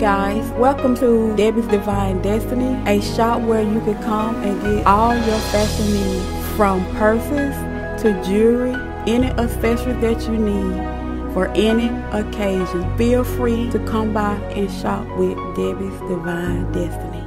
Guys, Welcome to Debbie's Divine Destiny, a shop where you can come and get all your fashion needs from purses to jewelry, any accessories that you need for any occasion. Feel free to come by and shop with Debbie's Divine Destiny.